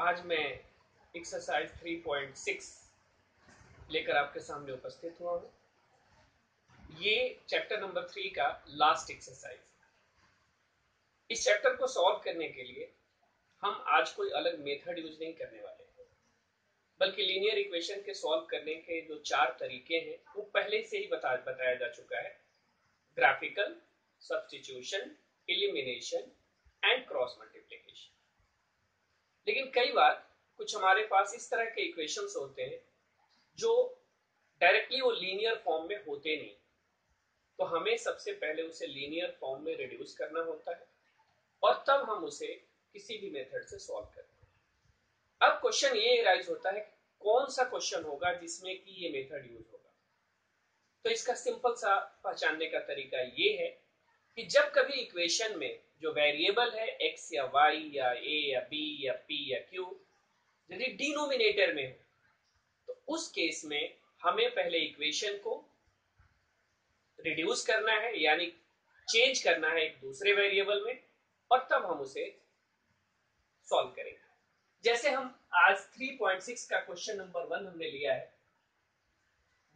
आज मैं एक्सरसाइज 3.6 लेकर आपके सामने उपस्थित हुआ हूँ। ये चैप्टर नंबर थ्री का लास्ट एक्सरसाइज इस चैप्टर को सॉल्व करने के लिए हम आज कोई अलग मेथड यूज़ नहीं करने वाले बल्कि लीनियर इक्वेशन के सॉल्व करने के जो चार तरीके हैं, वो पहले से ही बता, बताया जा चुका है। Graphical substitution elimination and cross multiplication लेकिन कई बार कुछ हमारे पास इस तरह के इक्वेशंस होते हैं जो डायरेक्टली वो लीनियर फॉर्म में होते नहीं। तो हमें सबसे पहले उसे लीनियर फॉर्म में रिड्यूस करना होता है और तब हम उसे किसी भी मेथड से सॉल्व करते हैं। अब क्वेश्चन ये राइज होता है कौन सा क्वेश्चन होगा जिसमें कि ये मेथड यूज़ होगा। तो इसका सिंपल सा पहचानने का तरीका ये है कि जब कभी इक्वेशन में जो वेरिएबल है एक्स या वाई या ए या बी या पी या क्यू यदि डिनोमिनेटर में हो तो उस केस में हमें पहले इक्वेशन को रिड्यूस करना है, यानी चेंज करना है एक दूसरे वेरिएबल में, और तब हम उसे सॉल्व करेंगे। जैसे हम आज 3.6 का क्वेश्चन नंबर वन हमने लिया है।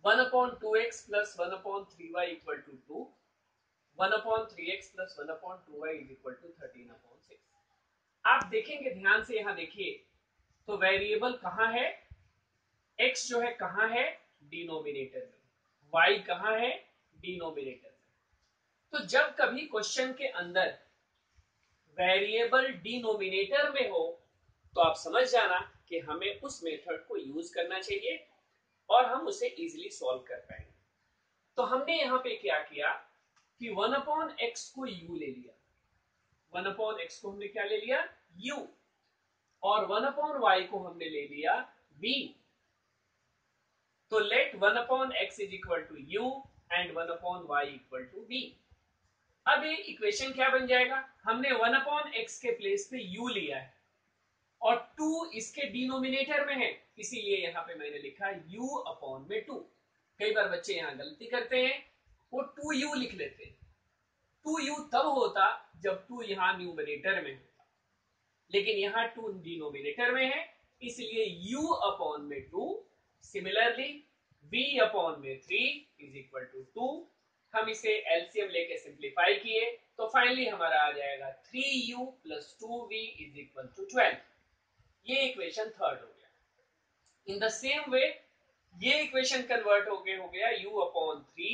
One upon two x plus one upon three y equal to two one upon three x plus one upon two y is equal to thirteen आप देखेंगे, ध्यान से यहाँ देखिए तो वेरिएबल कहाँ है? X जो है कहाँ है? डिनोमिनेटर में। Y कहाँ है? डिनोमिनेटर में। तो जब कभी क्वेश्चन के अंदर वेरिएबल डिनोमिनेटर में हो तो आप समझ जाना कि हमें उस मेथड को यूज़ करना चाहिए और हम उसे इजीली सॉल्व कर पाएँगे। तो हमने यहाँ पे क्या किया? कि वन अपॉन एक्स को यू ले लिया। वन अपॉन एक्स को हमने क्या ले लिया? यू। और वन अपॉन वाई को हमने ले लिया वी। तो let one upon x is equal to u and one upon y equal to v. अब ये इक्वेशन क्या बन जाएगा? हमने वन अपॉन एक्स के प्लेस पे यू लिया है। और टू इसके डिनोमिनेटर में है। इसीलिए यहाँ पे मैंने लिखा यू अपॉन में टू। कई बार बच्चे यहाँ गलती करते हैं। वो टू यू लिख लेते। टू यू तब होता जब टू यहाँ न्यूमिनेटर में होता। लेकिन यहाँ टू डिनोमिनेटर में है, इसलिए u अपॉन में टू सिमिलरली v अपॉन में three is equal to two हम इसे एलसीएम लेके सिंप्लीफाई किए तो फाइनली हमारा आ जाएगा three u plus two v is equal to twelve ये इक्वेशन थर्ड हो गया। इन द सेम वे ये इक्वेशन कन्वर्ट हो गया हो गया u upon three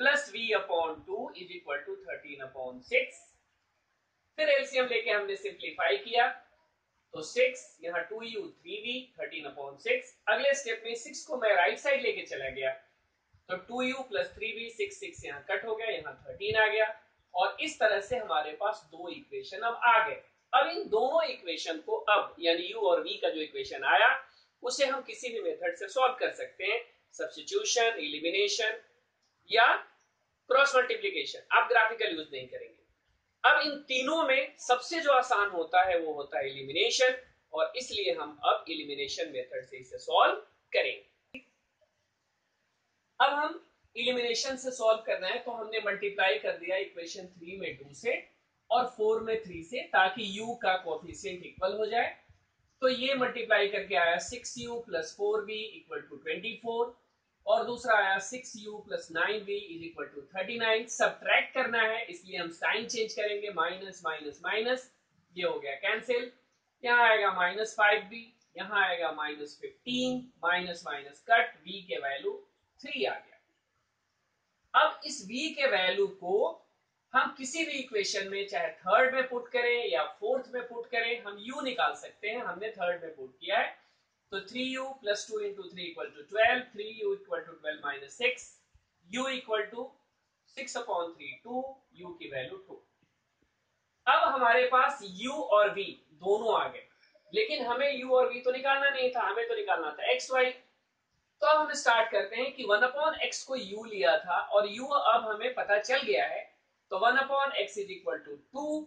plus v upon two is equal to thirteen upon six. फिर एलसीएम लेके हमने सिंप्लीफाई किया। तो सिक्स, यहाँ two u, three v, thirteen upon six. अगले स्टेप में सिक्स को मैं राइट साइड लेके चला गया। तो two u plus three v, six six यहाँ कट हो गया, यहाँ थर्टीन आ गया। और इस तरह से हमारे पास दो इक्वेशन अब आ गए। अब इन दोनों इक्वेशन को अब, यानी यू और वी का जो इक्वेशन आया, उसे हम किसी भी मेथड से सॉल्व कर सकते हैं। सब्सटीट्यूशन इलिमिनेशन या क्रॉस मल्टीप्लीकेशन आप ग्राफिकल यूज़ नहीं करेंगे। अब इन तीनों में सबसे जो आसान होता है, वो होता है इलिमिनेशन और इसलिए हम अब इलिमिनेशन मेथड से इसे सॉल्व करेंगे। अब हम इलिमिनेशन से सॉल्व करना है तो हमने मल्टीप्लाई कर दिया इक्वेशन थ्री में टू से और फोर में थ्री से, ताकि u का कोफिशियंट इक्वल हो जाए। तो ये मल्टीप्लाई करके आया six u plus four v equal to twenty four और दूसरा आया six u plus nine v is equal to thirty nine subtract करना है, इसलिए हम साइन चेंज करेंगे माइनस माइनस माइनस ये हो गया कैंसिल यहाँ आएगा माइनस फाइव बी यहाँ आएगा minus fifteen minus minus cut v के वैल्यू थ्री आ गया. अब इस v के वैल्यू को हम किसी भी इक्वेशन में, चाहे थर्ड में पुट करें या फोर्थ में पुट करें, हम u निकाल सकते हैं, हमने थर्ड में पुट किया है. तो three u plus two into three equal to twelve three u equal to twelve minus six u equal to six upon three two u की वैल्यू टू अब हमारे पास u और v दोनों आ गए, लेकिन हमें u और v तो निकालना नहीं था, हमें तो निकालना था x, y. तो अब हम स्टार्ट करते हैं कि वन अपॉन एक्स को u लिया था और u अब हमें पता चल गया है तो one upon x is equal to two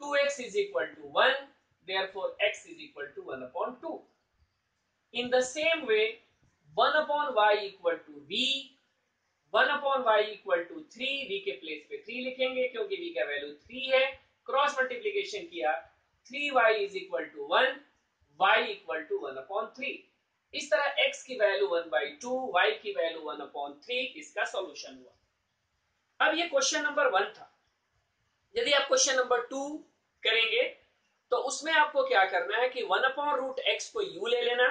two x is equal to one therefore x is equal to one upon two In the same way, 1 upon y equal to v, 1 upon y equal to 3, v के place पे 3 लिखेंगे क्योंकि v का value 3 है। Cross multiplication किया 3y is equal to 1 y equal to one upon three इस तरह x की value one by two y की वैल्यू वन अपॉन थ्री इसका सॉल्यूशन हुआ। अब ये क्वेश्चन नंबर वन था। यदि आप क्वेश्चन नंबर टू करेंगे तो उसमें आपको क्या करना है कि वन अपॉन रूट एक्स को यू ले लेना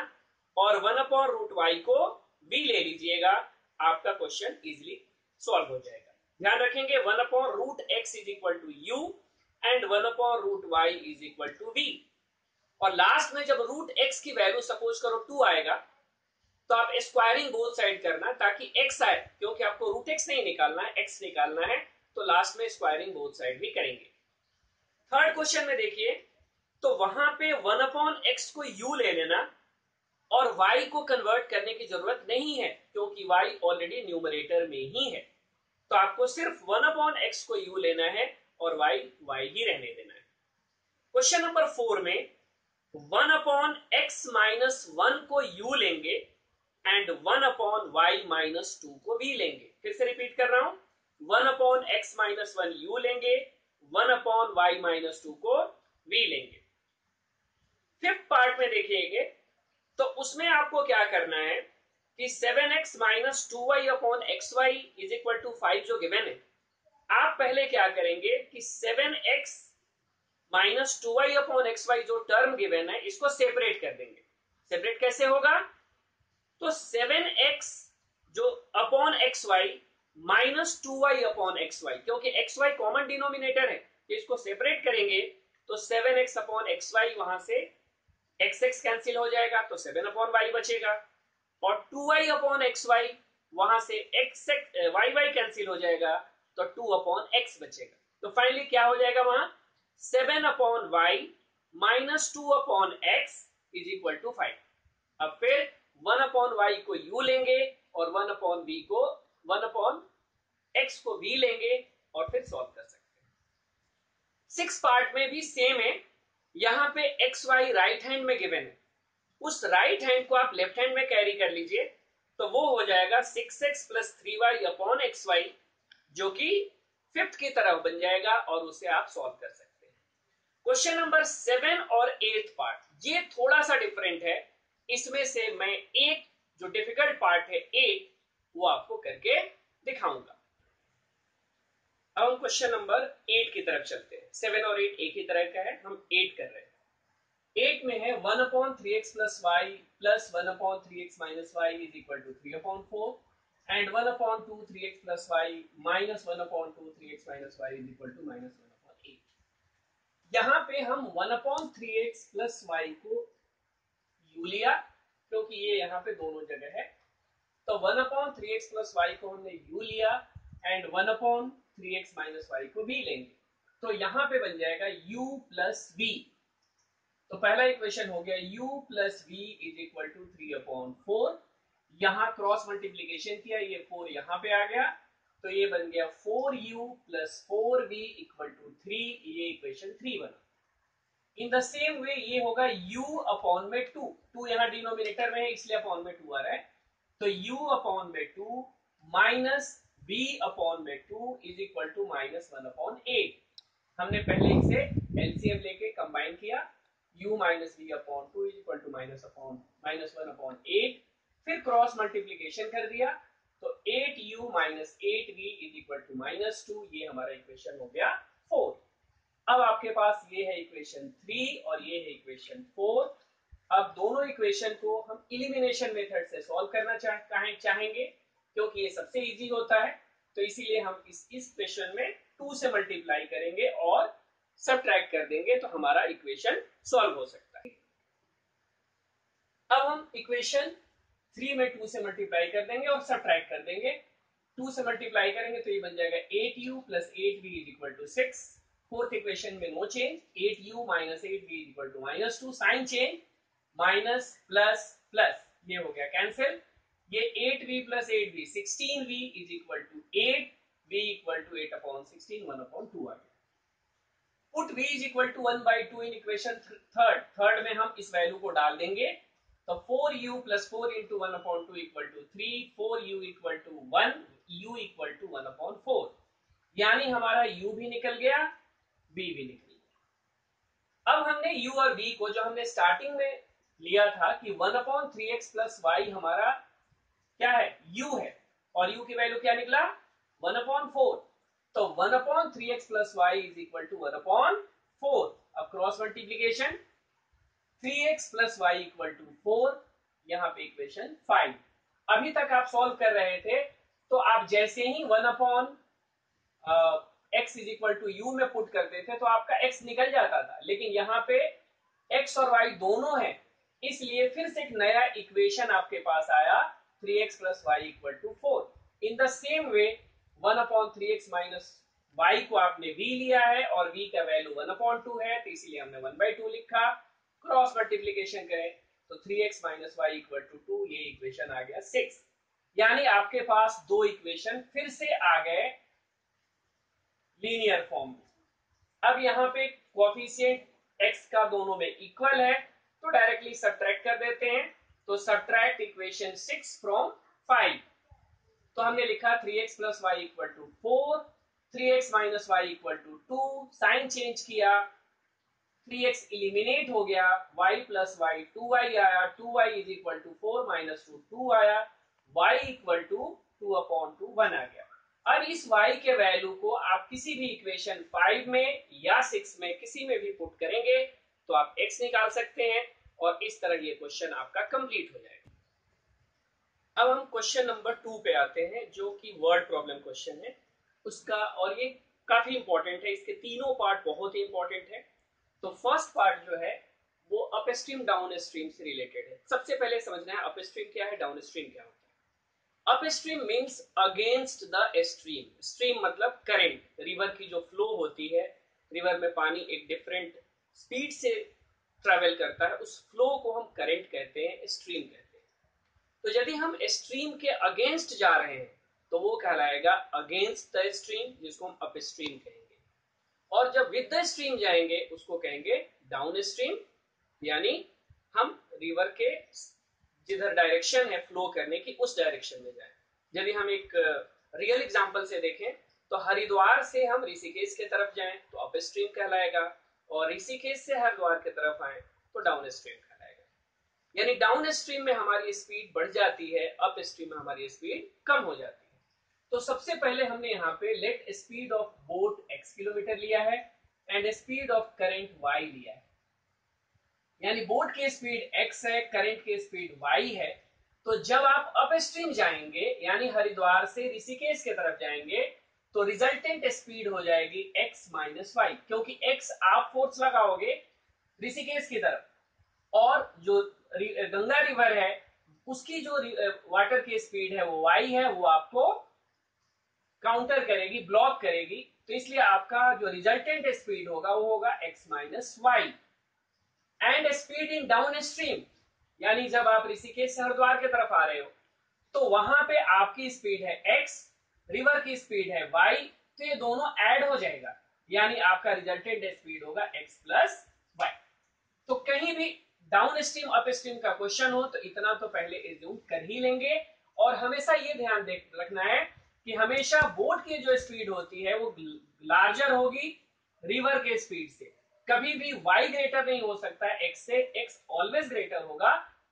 और वन अपॉन रूट वाई को बी ले लीजिएगा, आपका क्वेश्चन इजिली सॉल्व हो जाएगा। ध्यान रखेंगे, one upon root x is equal to u and one upon root y is equal to v और लास्ट में जब रूट एक्स की वैल्यू सपोज़ करो टू आएगा तो आप स्क्वायरिंग बोथ साइड करना ताकि एक्स आए, क्योंकि आपको रूट एक्स नहीं निकालना है, एक्स निकालना है तो लास्ट में स्क्वायरिंग बोथ साइड भी करेंगे। थर्ड क्वेश्चन में देखिए तो वहाँ पे वन अपॉन एक्स को यू ले लेना और y को कन्वर्ट करने की ज़रूरत नहीं है, क्योंकि y ऑलरेडी न्यूमरेटर में ही है। तो आपको सिर्फ़ वन अपॉन एक्स को u लेना है और y y ही रहने देना है। क्वेश्चन नंबर फोर में one upon x minus one को u लेंगे and one upon y minus two को v लेंगे। फिर से रिपीट कर रहा हूँ। One upon x minus one u लेंगे one upon y minus two को v लेंगे। फिफ्थ पार्ट में देखिएगा तो उसमें आपको क्या करना है कि seven x minus two y upon x y is equal to five जो गिवन है। आप पहले क्या करेंगे कि seven x minus two y upon x y जो टर्म गिवन है, इसको सेपरेट कर देंगे। सेपरेट कैसे होगा? तो सेवन एक्स जो upon x y minus two y upon x y क्योंकि एक्स वाई कॉमन डिनोमिनेटर है इसको सेपरेट करेंगे तो seven x upon x y वहाँ से एक्स एक्स कैंसिल हो जाएगा तो सेवन अपॉन वाई बचेगा। और two y upon x y वहाँ से x x y y cancel हो जाएगा तो टू अपॉन एक्स बचेगा। तो फाइनली क्या हो जाएगा वहाँ? Seven upon y minus two upon x is equal to five अब फिर वन अपॉन वाई को यू लेंगे और वन अपॉन बी को वन अपॉन एक्स को वी लेंगे और फिर सॉल्व कर सकते हैं। सिक्स पार्ट में भी सेम है। यहाँ पे एक्स वाई राइट हैंड में गिवन है। उस राइट हैंड को आप लेफ़्ट हैंड में कैरी कर लीजिए तो वो हो जाएगा six x plus three y upon x y जो कि फिफ्थ की तरफ़ बन जाएगा और उसे आप सॉल्व कर सकते हैं। क्वेश्चन नंबर सेवन और एट पार्ट ये थोड़ा सा डिफरेंट है। इसमें से मैं एक जो डिफ़िकल्ट पार्ट है एट वो आपको करके दिखाऊँगा। अब हम क्वेश्चन नंबर एट की तरफ़ चलते हैं। सेवन और एट एक ही तरह का है, हम एट कर रहे हैं। एट में है one upon three x plus y plus one upon three x minus y is equal to three upon four and one upon two three x plus y minus one upon two three x minus y is equal to minus one upon eight यहाँ पे हम one upon three x plus y को u लिया, क्योंकि ये यहाँ पे दोनों जगह है। तो one upon three x plus y को हमने यू लिया and one upon three x minus y को भी लेंगे। तो यहाँ पे बन जाएगा u प्लस वी तो पहला इक्वेशन हो गया u plus v is equal to three upon four यहाँ क्रॉस मल्टीप्लीकेशन किया, ये फोर यहाँ पे आ गया। तो ये बन गया four u plus four v equal to three ये इक्वेशन थ्री बना। इन द सेम वे ये होगा u अपॉन में टू टू यहाँ डिनोमिनेटर में है, इसलिए अपॉन में टू आ रहा है। तो u अपॉन में टू माइनस b अपॉन में two is equal to minus one upon eight हमने पहले इसे एलसीएम लेके कंबाइन किया. U minus b upon two is equal to minus upon minus one upon eight फिर क्रॉस मल्टीप्लीकेशन कर दिया. तो eight u minus eight v is equal to minus two ये हमारा इक्वेशन हो गया फोर अब आपके पास ये है इक्वेशन थ्री और ये है इक्वेशन फोर अब दोनों इक्वेशन को हम इलिमिनेशन मेथड से सॉल्व करना चाह, चाहेंगे. क्योंकि ये सबसे इजी होता है तो इसीलिए हम इस इस क्वेश्चन में टू से मल्टीप्लाई करेंगे और सब कर देंगे तो हमारा इक्वेशन सॉल्व हो सकता है। अब हम इक्वेशन थ्री में टू से मल्टीप्लाई कर देंगे और सब कर देंगे। टू से मल्टीप्लाई करेंगे तो ये बन जाएगा eight u plus eight b is equal to six fourth equation में no change eight u minus eight b is equal to minus two sign change minus plus plus ये हो गया कैंसिल ये eight v plus eight v sixteen v is equal to eight v equal to eight upon sixteen one upon two आ गया। Put v is equal to one by two in equation third third में हम इस value को डाल देंगे तो four u plus four into one upon two equal to three four u equal to one u equal to one upon four यानी हमारा u भी निकल गया, b भी निकल गया। अब हमने u और v को जो हमने स्टार्टिंग में लिया था कि one upon three x plus y हमारा क्या है? U है। और u की वैल्यू क्या निकला? वन अपॉन फोर तो one upon three x plus y is equal to one upon four अब cross multiplication three x plus y equal to four यहाँ पे इक्वेशन फाइव अभी तक आप सॉल्व कर रहे थे तो आप जैसे ही one upon x is equal to u में पुट करते थे तो आपका एक्स निकल जाता था। लेकिन यहाँ पे एक्स और वाई दोनों है। इसलिए फिर से एक नया इक्वेशन आपके पास आया three x plus y equal to four in the same way one upon three x minus y को आपने v लिया है और v का वैल्यू वन अपॉन टू है तो इसीलिए हमने वन बाई टू लिखा। क्रॉस मल्टीप्लीकेशन करें तो three x minus y equal to two two equation आ गया सिक्स यानी आपके पास दो इक्वेशन फिर से आ गए लीनियर फॉर्म में। अब यहाँ पे कोफिशियंट x का दोनों में इक्वल है तो डायरेक्टली सब्ट्रैक्ट कर देते हैं। तो subtract equation six from five तो हमने लिखा three X plus Y equal to four three X minus Y equal to two sign change किया थ्री एक्स इलिमिनेट हो गया, y plus Y two Y आया two Y is equal to four minus two two आया Y equal to two upon two one आ गया. अब इस y के value को आप किसी भी इक्वेशन फाइव में या सिक्स में किसी में भी पुट करेंगे तो आप x निकाल सकते हैं. और इस तरह ये क्वेश्चन आपका कंप्लीट हो जाएगा। अब हम क्वेश्चन नंबर टू पे आते हैं, जो कि वर्ड प्रॉब्लम क्वेश्चन है। उसका और ये काफ़ी इंपॉर्टेंट है, इसके तीनों पार्ट बहुत ही इंपॉर्टेंट है। तो फ़र्स्ट पार्ट जो है, वो अप स्ट्रीम डाउन स्ट्रीम से रिलेटेड है। सबसे पहले समझना है अप स्ट्रीम क्या है डाउन स्ट्रीम क्या होता है। Upstream means against the stream stream मतलब करेंट रिवर की जो फ्लो होती है रिवर में पानी एक डिफरेंट स्पीड से ट्रेवल करता है, उस फ्लो को हम करंट कहते हैं स्ट्रीम कहते हैं। तो यदि हम स्ट्रीम के अगेंस्ट जा रहे हैं तो वो कहलाएगा अगेंस्ट द स्ट्रीम जिसको हम अप स्ट्रीम कहेंगे। और जब विद द स्ट्रीम जाएँगे, उसको कहेंगे डाउन स्ट्रीम यानी हम रिवर के जिधर डायरेक्शन है फ्लो करने की उस डायरेक्शन में जाए। यदि हम एक रियल एग्जांपल से देखें तो हरिद्वार से हम ऋषिकेश के तरफ़ जाएँ तो अप स्ट्रीम कहलाएगा। और ऋषिकेश से हरिद्वार की तरफ़ आए तो डाउन स्ट्रीम कहलाएगा यानी डाउन स्ट्रीम में हमारी स्पीड बढ़ जाती है अप स्ट्रीम में हमारी स्पीड कम हो जाती है। तो सबसे पहले हमने यहाँ पे let speed of boat x kilometre लिया है and speed of current y लिया है। यानी बोट की स्पीड x है करंट की स्पीड y है। तो जब आप अप स्ट्रीम जाएँगे, यानी हरिद्वार से ऋषिकेश की तरफ़ जाएँगे तो रिजल्टेंट स्पीड हो जाएगी x माइनस वाई क्योंकि x आप फोर्स लगाओगे ऋषिकेश की तरफ़। और जो गंगा रिवर है, उसकी जो वाटर की स्पीड है, वो y है, वो आपको काउंटर करेगी ब्लॉक करेगी। तो इसलिए आपका जो रिजल्टेंट स्पीड होगा, वो होगा x minus y and speed in downstream यानी जब आप ऋषिकेश से हरिद्वार की तरफ़ आ रहे हो तो वहाँ पे आपकी स्पीड है एक्स रिवर की स्पीड है वाई तो ये दोनों ऐड हो जाएगा। यानी आपका रिजल्टेंट स्पीड होगा एक्स प्लस वाई तो कहीं भी डाउन स्ट्रीम अप स्ट्रीम का क्वेश्चन हो तो इतना तो पहले एज्यूम कर ही लेंगे। और हमेशा ये ध्यान रखना है कि हमेशा बोट की जो स्पीड होती है, वो लार्जर होगी रिवर के स्पीड से। कभी भी y ग्रेटर नहीं हो सकता, x से, x ऑलवेज ग्रेटर होगा,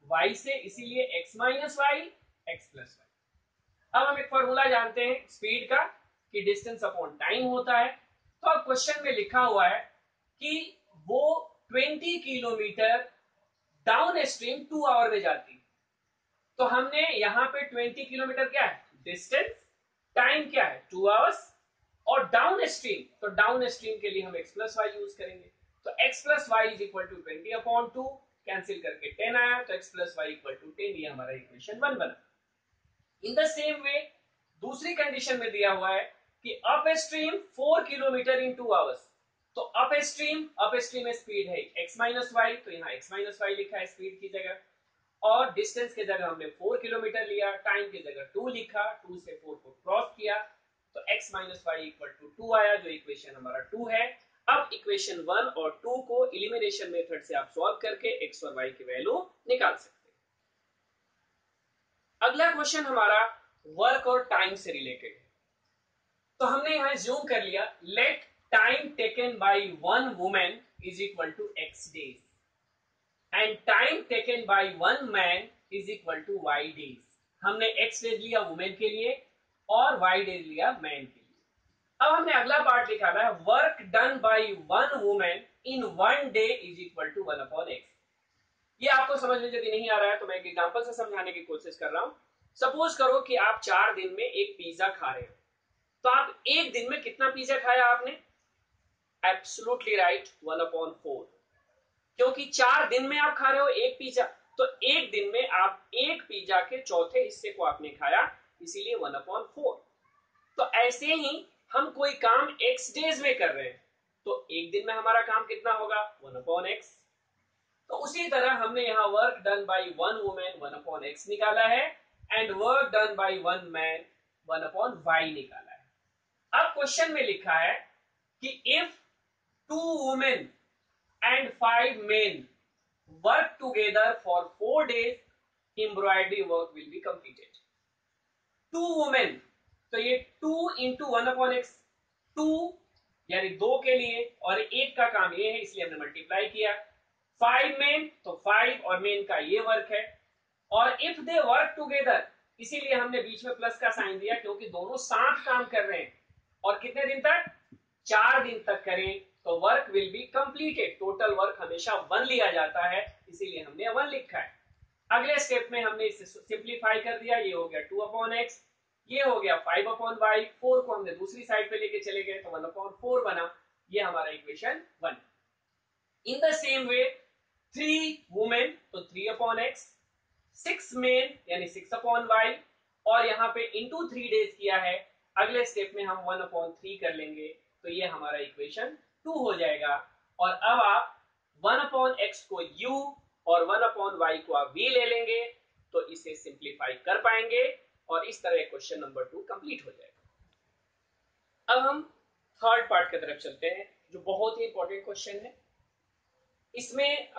y से इसीलिए x minus y x plus y अब हम एक फॉर्मूला जानते हैं स्पीड का, कि डिस्टेंस अपॉन टाइम होता है। तो अब क्वेश्चन में लिखा हुआ है कि वो 20 kilometer down stream two hour में जाती तो हमने यहाँ पे 20 किलोमीटर क्या है? डिस्टेंस टाइम क्या है? टू आवर्स और डाउन स्ट्रीम तो डाउन स्ट्रीम के लिए हम एक्स प्लस वाई यूज़ करेंगे। तो x plus y is equal to twenty upon two cancel करके टेन आया तो x plus y equal to ten ये हमारा इक्वेशन वन बना। इन द सेम वे दूसरी कंडीशन में दिया हुआ है कि upstream four kilometre in two hours तो up stream up stream speed है एक्स माइनस वाई तो यहाँ एक्स माइनस वाई लिखा है स्पीड की जगह। और डिस्टेंस की जगह हमने फोर किलोमीटर लिया टाइम की जगह टू लिखा टू से फोर को क्रॉस किया। तो x minus y equal to two आया, जो इक्वेशन हमारा टू है। अब इक्वेशन वन और टू को इलिमिनेशन मेथड से आप सॉल्व करके x और y की वैल्यू निकाल सकते अगला क्वेश्चन हमारा वर्क और टाइम से रिलेटेड है तो हमने यहाँ जूम कर लिया. Let time taken by one women is equal to x days and time taken by one man is equal to y days हमने एक्स डेज़ लिया वुमेन के लिए और वाई डेज़ लिया मैन के लिए. अब हमने अगला पार्ट लिखा है. Work done by one women in one day is equal to one upon x ये आपको समझ में यदि नहीं आ रहा है तो मैं एक एग्ज़ाम्पल से समझाने की कोशिश कर रहा हूँ। सपोज़ करो कि आप चार दिन में एक पिज्जा खा रहे हो। तो आप एक दिन में कितना पिज्जा खाया आपने? Absolutely right one upon four क्योंकि चार दिन में आप खा रहे हो एक पिज्जा तो एक दिन में आप एक पिज्जा के चौथे हिस्से को आपने खाया, इसीलिए वन अपॉन फोर तो ऐसे ही हम कोई काम एक्स डेज़ में कर रहे हैं। तो एक दिन में हमारा काम कितना होगा? वन अपॉन एक्स तो उसी तरह हमने यहाँ work done by one women one upon x निकाला है and work done by one man one upon y निकाला है। अब क्वेश्चन में लिखा है कि if two women and five men work together for four days embroidery work will be completed two women तो ये two into one upon x two यानी दो के लिए, और एक का काम ये है, इसलिए हमने मल्टीप्लाई किया। फाइव मेन तो फाइव और मेन का ये वर्क है। और इफ़ दे वर्क टुगेदर इसीलिए हमने बीच में प्लस का साइन दिया, क्योंकि दोनों साथ काम कर रहे हैं। और कितने दिन तक? चार दिन तक करें तो work will be completed total work हमेशा वन लिया जाता है, इसीलिए हमने वन लिखा है। अगले स्टेप में हमने इसे सिंप्लीफाई कर दिया, ये हो गया टू अपॉन एक्स ये हो गया फाइव अपॉन वाई फोर को हमने दूसरी साइड पे लेके चले गए तो वन अपॉन फोर बना। ये हमारा equation one in the same way three women तो three upon x six men यानी सिक्स अपॉन वाई और यहाँ पे इंटू थ्री डेज़ किया है। अगले स्टेप में हम वन अपॉन थ्री कर लेंगे तो ये हमारा इक्वेशन टू हो जाएगा। और अब आप वन अपॉन एक्स को यू और वन अपॉन वाई को आप वी ले लेंगे तो इसे सिंप्लीफाई कर पाएँगे, और इस तरह क्वेश्चन नंबर टू कंप्लीट हो जाएगा। अब हम थर्ड पार्ट की तरफ़ चलते हैं, जो बहुत ही इंपॉर्टेंट क्वेश्चन है। इसमें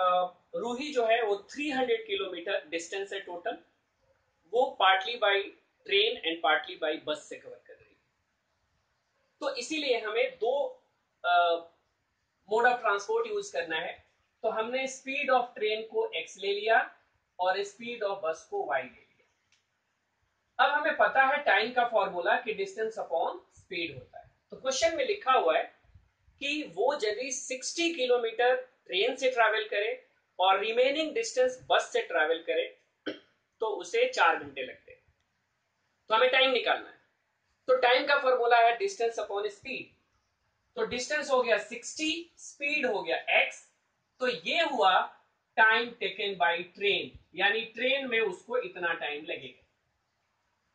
रूही जो है वो 300 किलोमीटर डिस्टेंस है टोटल वो partly by train and partly by bus से कवर कर रही है। तो इसीलिए हमें दो मोड ऑफ़ ट्रांसपोर्ट यूज़ करना है। तो हमने स्पीड ऑफ़ ट्रेन को एक्स ले लिया और स्पीड ऑफ़ बस को वाई ले लिया। अब हमें पता है टाइम का फॉर्मूला कि डिस्टेंस अपॉन स्पीड होता है। तो क्वेश्चन में लिखा हुआ है कि वो यदि 60 किलोमीटर ट्रेन से ट्रैवल करे और रिमेनिंग डिस्टेंस बस से ट्रैवल करे तो उसे चार घंटे लगते तो हमें टाइम निकालना है। तो टाइम का फॉर्मूला है डिस्टेंस अपॉन स्पीड तो डिस्टेंस हो गया 60 स्पीड हो गया x तो ये हुआ टाइम टेकन बाय ट्रेन यानी ट्रेन में उसको इतना टाइम लगेगा।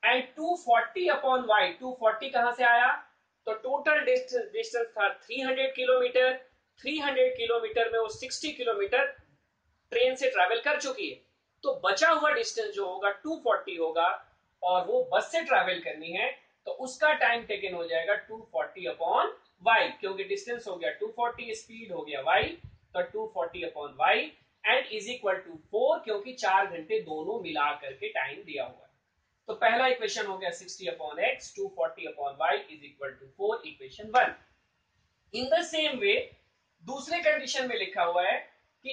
एंड 240 अपॉन वाई 240 कहाँ से आया? तो टोटल डिस्टेंस था 300 किलोमीटर 300 किलोमीटर में वो 60 किलोमीटर ट्रेन से ट्रैवल कर चुकी है। तो बचा हुआ डिस्टेंस जो होगा 240 होगा और वो बस से ट्रैवल करनी है तो उसका टाइम टेकन हो जाएगा 240 अपॉन वाई क्योंकि डिस्टेंस हो गया 240 स्पीड हो गया वाई तो 240 upon y and is equal to four क्योंकि चार घंटे दोनों मिला करके टाइम दिया हुआ है। तो पहला इक्वेशन हो गया 60 upon x 240 upon y is equal to four equation one in the same way दूसरे कंडीशन में लिखा हुआ है कि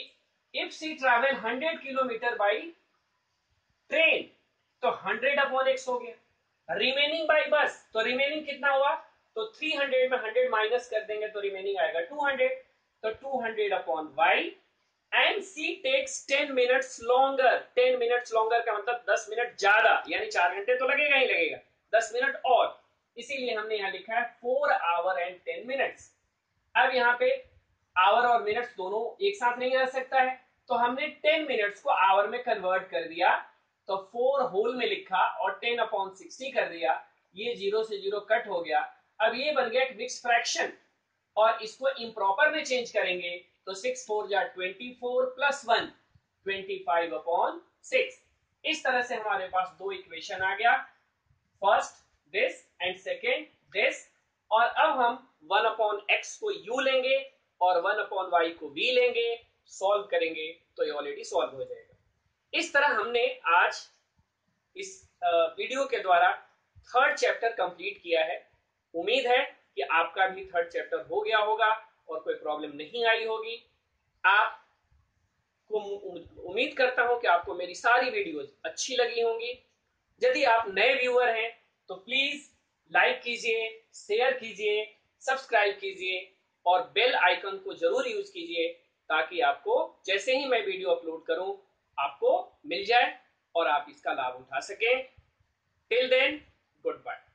if she travel 100 kilometre by train तो 100 अपॉन एक्स हो गया। रिमेनिंग बाई बस तो रिमेनिंग कितना हुआ? तो 300 में 100 माइनस कर देंगे तो रिमेनिंग आएगा 200 तो 200 upon y and she takes 10 minutes longer 10 minutes longer का मतलब 10 मिनट ज़्यादा, यानी चार घंटे तो लगेगा ही लगेगा। 10 मिनट और। इसीलिए हमने यहाँ लिखा है four hour and ten minutes अब यहाँ पे आवर और मिनट्स दोनों एक साथ नहीं रह सकता है। तो हमने टेन मिनट्स को आवर में कन्वर्ट कर दिया। तो फोर होल में लिखा और टेन अपॉन सिक्सटी कर दिया। ये ज़ीरो से ज़ीरो कट हो गया। अब ये बन गया एक मिक्स फ्रैक्शन और इसको इम्प्रॉपर में चेंज करेंगे। तो सिक्स फोर जा twenty four plus one twenty five upon six इस तरह से हमारे पास दो इक्वेशन आ गया। First this and second this और अब हम वन अपॉन एक्स को यू लेंगे। और वन अपॉन वाई को वी लेंगे, सॉल्व करेंगे तो ये ऑलरेडी सॉल्व हो जाएगा। इस तरह हमने आज इस वीडियो के द्वारा थर्ड चैप्टर कंप्लीट किया है। उम्मीद है कि आपका भी थर्ड चैप्टर हो गया होगा और कोई प्रॉब्लम नहीं आई होगी। आप को उम्मीद करता हूँ कि आपको मेरी सारी वीडियोस अच्छी लगी होंगी। यदि आप नए व्यूअर हैं तो प्लीज़ लाइक कीजिए शेयर कीजिए सब्सक्राइब कीजिए। और बेल आइकन को ज़रूर यूज़ कीजिए ताकि आपको जैसे ही मैं वीडियो अपलोड करूँ, आपको मिल जाए और आप इसका लाभ उठा सकें। Till then good bye